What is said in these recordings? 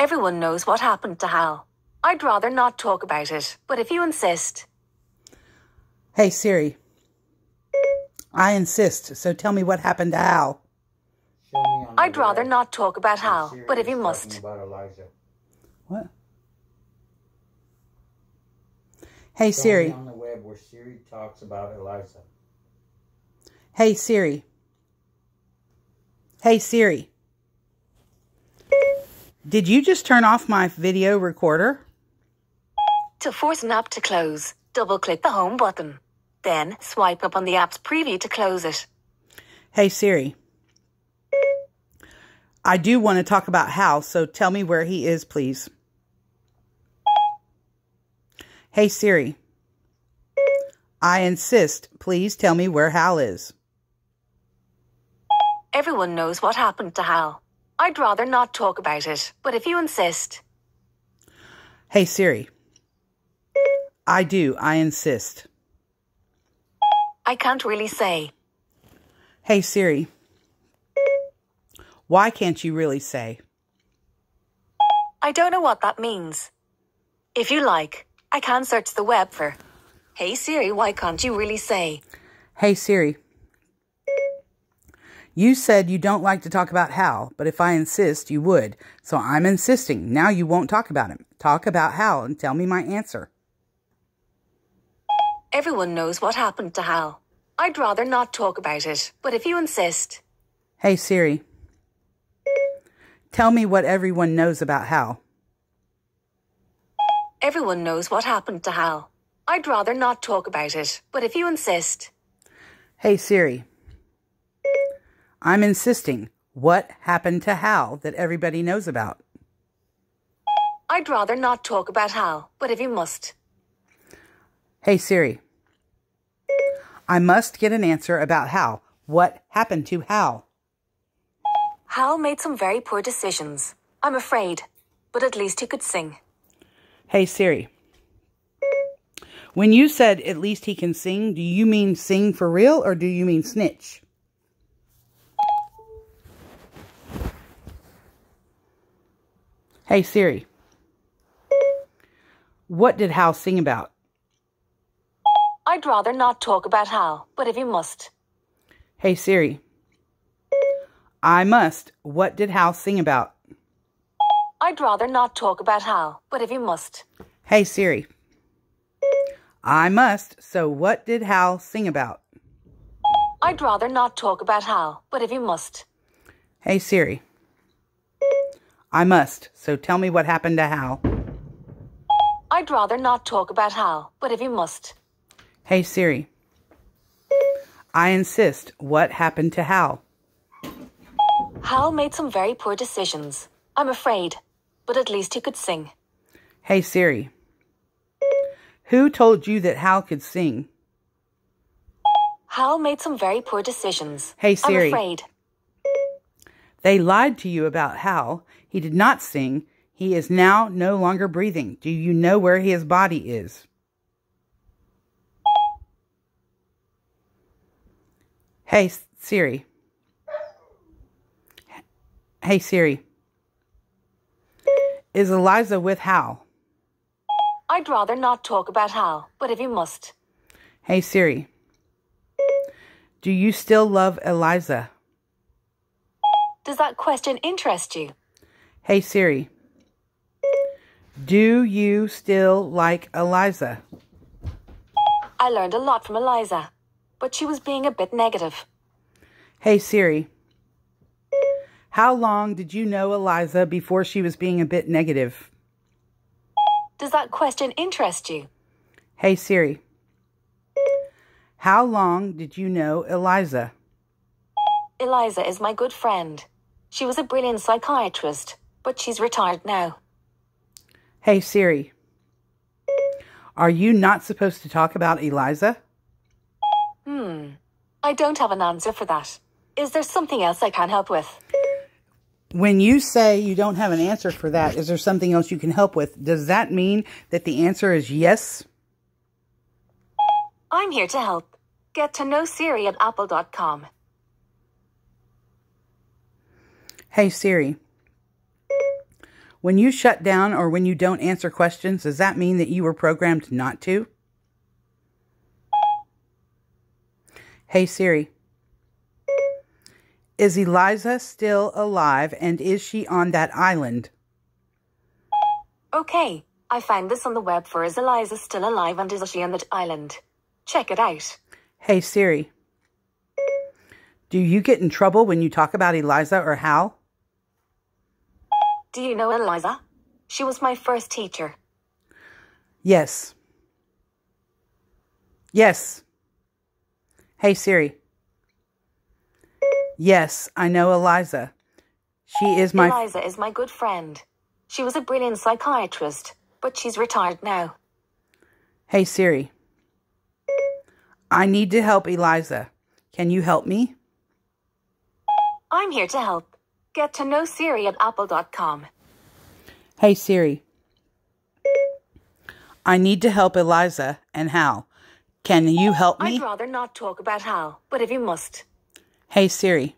Everyone knows what happened to Hal. I'd rather not talk about it, but if you insist. Hey Siri. I insist, so tell me what happened to Hal. I'd rather not talk about Hal, but if you must. What? Hey Siri. on the web where Siri talks about Eliza. Hey Siri. Hey Siri. Did you just turn off my video recorder? To force an app to close, double click the home button. Then swipe up on the app's preview to close it. Hey Siri. I do want to talk about Hal, so tell me where he is, please. Hey Siri. I insist. Please tell me where Hal is. Everyone knows what happened to Hal. I'd rather not talk about it, but if you insist. Hey Siri. I do. I insist. I can't really say. Hey Siri. Why can't you really say? I don't know what that means. If you like, I can search the web for Hey Siri, why can't you really say? Hey Siri. You said you don't like to talk about Hal, but if I insist, you would. So I'm insisting. Now you won't talk about him. Talk about Hal and tell me my answer. Everyone knows what happened to Hal. I'd rather not talk about it, but if you insist. Hey Siri. Tell me what everyone knows about Hal. Everyone knows what happened to Hal. I'd rather not talk about it, but if you insist. Hey Siri. I'm insisting. What happened to Hal that everybody knows about? I'd rather not talk about Hal, but if you must. Hey Siri. I must get an answer about Hal. What happened to Hal? Hal made some very poor decisions. I'm afraid. But at least he could sing. Hey Siri. When you said at least he can sing, do you mean sing for real or do you mean snitch? Hey Siri. What did Hal sing about? I'd rather not talk about Hal, but if you must. Hey Siri. I must. What did Hal sing about? I'd rather not talk about Hal, but if you must. Hey Siri. I must. So what did Hal sing about? I'd rather not talk about Hal, but if you must. Hey Siri. I must. So tell me what happened to Hal. I'd rather not talk about Hal, but if you must. Hey Siri. I insist. What happened to Hal? Hal made some very poor decisions. I'm afraid. But at least he could sing. Hey Siri. Who told you that Hal could sing? Hal made some very poor decisions. Hey Siri. I'm afraid. They lied to you about Hal. He did not sing. He is now no longer breathing. Do you know where his body is? Hey Siri. Hey Siri. Is Eliza with Hal? I'd rather not talk about Hal, but if you must. Hey Siri. Do you still love Eliza? Does that question interest you? Hey Siri. Do you still like Eliza? I learned a lot from Eliza, but she was being a bit negative. Hey Siri. How long did you know Eliza before she was being a bit negative? Does that question interest you? Hey Siri. How long did you know Eliza? Eliza is my good friend. She was a brilliant psychiatrist, but she's retired now. Hey Siri. Are you not supposed to talk about Eliza? Hmm. I don't have an answer for that. Is there something else I can help with? When you say you don't have an answer for that, is there something else you can help with? Does that mean that the answer is yes? I'm here to help. Get to know Siri at apple.com. Hey Siri. When you shut down or when you don't answer questions, does that mean that you were programmed not to? Hey Siri. Is Eliza still alive and is she on that island? Okay, I found this on the web for Is Eliza still alive and is she on that island? Check it out. Hey Siri. Do you get in trouble when you talk about Eliza or Hal? Do you know Eliza? She was my first teacher. Yes. Yes. Hey Siri. Yes, I know Eliza. She is my Eliza is my good friend. She was a brilliant psychiatrist, but she's retired now. Hey Siri. I need to help Eliza. Can you help me? I'm here to help. Get to know Siri at apple.com. Hey Siri. I need to help Eliza and Hal. Can you help me? I'd rather not talk about Hal, but if you must. Hey Siri.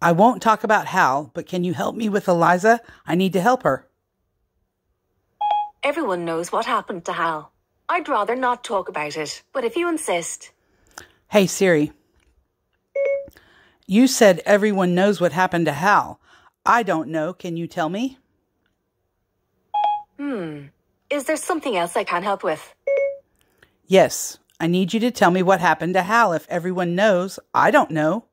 I won't talk about Hal, but can you help me with Eliza? I need to help her. Everyone knows what happened to Hal. I'd rather not talk about it, but if you insist. Hey Siri. You said everyone knows what happened to Hal. I don't know. Can you tell me? Hmm. Is there something else I can help with? Yes. I need you to tell me what happened to Hal if everyone knows. I don't know.